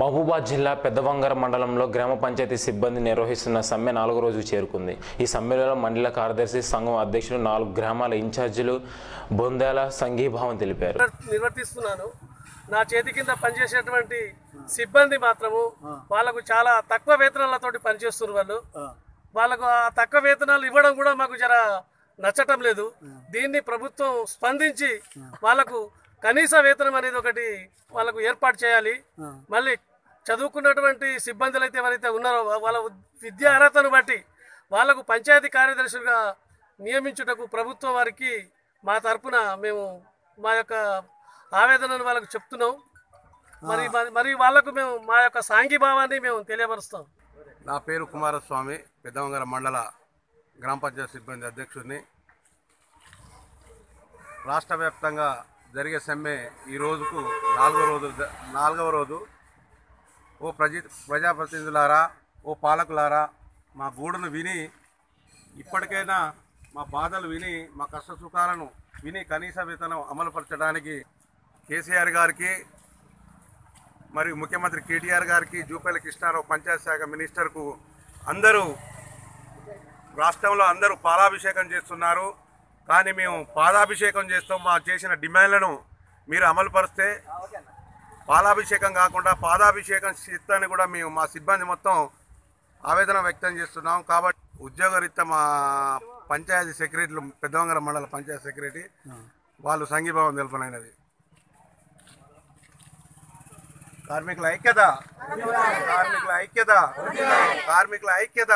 మహబూబాద్ జిల్లా పెద్దవంగర మండలంలో గ్రామ పంచాయతీ సిబ్బంది నిర్వహిస్తున్న సమ్మె నాలుగో రోజు చేరుకుంది. ఈ సమ్మెలో మండల కార్యదర్శి సంఘం అధ్యక్షులు నాలుగు గ్రామాల ఇన్ఛార్జీలు బొందాల సంఘీభావం తెలిపారు. నిర్వర్తిస్తున్నాను. నా చేతి కింద పనిచేసేటువంటి సిబ్బంది మాత్రము వాళ్ళకు చాలా తక్కువ వేతనాలతోటి పనిచేస్తున్నారు వాళ్ళు. వాళ్ళకు ఆ తక్కువ వేతనాలు ఇవ్వడం కూడా మాకు జర నచ్చటం లేదు. దీన్ని ప్రభుత్వం స్పందించి వాళ్ళకు కనీస వేతనం అనేది ఒకటి వాళ్ళకు ఏర్పాటు చేయాలి. మళ్ళీ చదువుకున్నటువంటి సిబ్బందులు అయితే ఎవరైతే ఉన్నారో వాళ్ళ విద్యా అర్హతను బట్టి వాళ్ళకు పంచాయతీ కార్యదర్శులుగా నియమించుటకు ప్రభుత్వం వారికి మా తరపున మేము మా యొక్క ఆవేదనను వాళ్ళకు చెప్తున్నాం. మరి మరి వాళ్ళకు మేము మా యొక్క సాంఘీభావాన్ని మేము తెలియపరుస్తాం. నా పేరు కుమారస్వామి పెద్దవంగర మండల గ్రామ పంచాయతీ సిబ్బంది అధ్యక్షుడిని. రాష్ట్ర వ్యాప్తంగా జరిగే సమ్మె ఈ రోజుకు నాలుగో రోజు నాలుగవ రోజు ఓ ప్రజ ప్రజాప్రతినిధులారా ఓ పాలకులారా మా గూడును విని ఇప్పటికైనా మా బాధలు విని మా కష్ట సుఖాలను విని కనీస వేతనం అమలుపరచడానికి కేసీఆర్ గారికి మరియు ముఖ్యమంత్రి కేటీఆర్ గారికి జూపల్లి కృష్ణారావు పంచాయత్ శాఖ మినిస్టర్కు అందరూ రాష్ట్రంలో అందరూ పాలాభిషేకం చేస్తున్నారు. కానీ మేము పాదాభిషేకం చేస్తాం మా చేసిన డిమాండ్లను మీరు అమలుపరిస్తే పాలాభిషేకం కాకుండా పాదాభిషేకం చేస్తాన్ని కూడా మేము మా సిబ్బంది మొత్తం ఆవేదన వ్యక్తం చేస్తున్నాం. కాబట్టి ఉద్యోగరీత్యా మా పంచాయతీ సెక్రటరీలు పెద్దవంగర మండల పంచాయతీ సెక్రటరీ వాళ్ళు సంఘీభావం తెలపనైనది. కార్మికుల ఐక్యత. కార్మికుల ఐక్యత. కార్మికుల ఐక్యత.